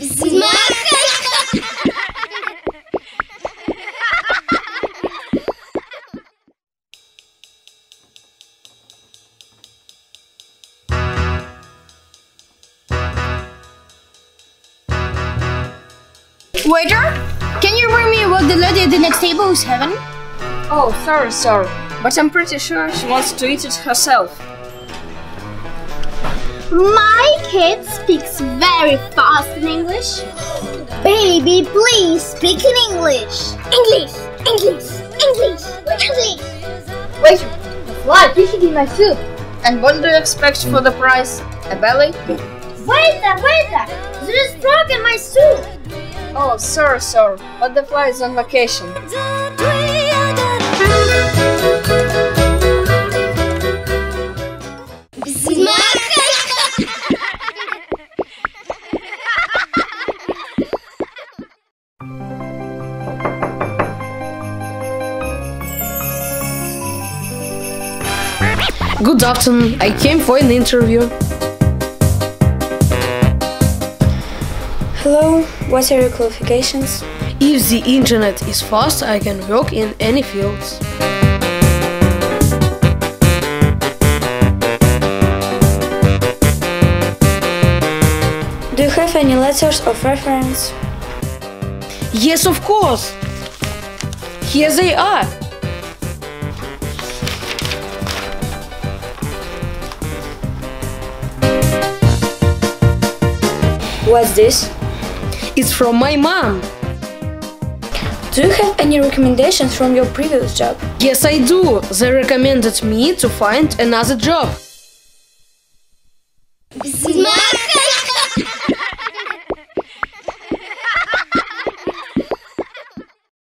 Waiter, can you bring me what the lady at the next table is having? Oh, sorry, sorry. But I'm pretty sure she wants to eat it herself. My kid speaks very fast in English. Baby, please speak in English. English, English, English, English. Waiter, the fly fishing in my soup. And what do you expect for the price? A belly? Waiter, waiter, there is frog in my soup. Oh, sorry, sorry. But the fly is on vacation. Good afternoon. I came for an interview. Hello, what are your qualifications? If the internet is fast, I can work in any fields. Do you have any letters of reference? Yes, of course. Here they are. What's this? It's from my mom. Do you have any recommendations from your previous job? Yes, I do. They recommended me to find another job. Smile.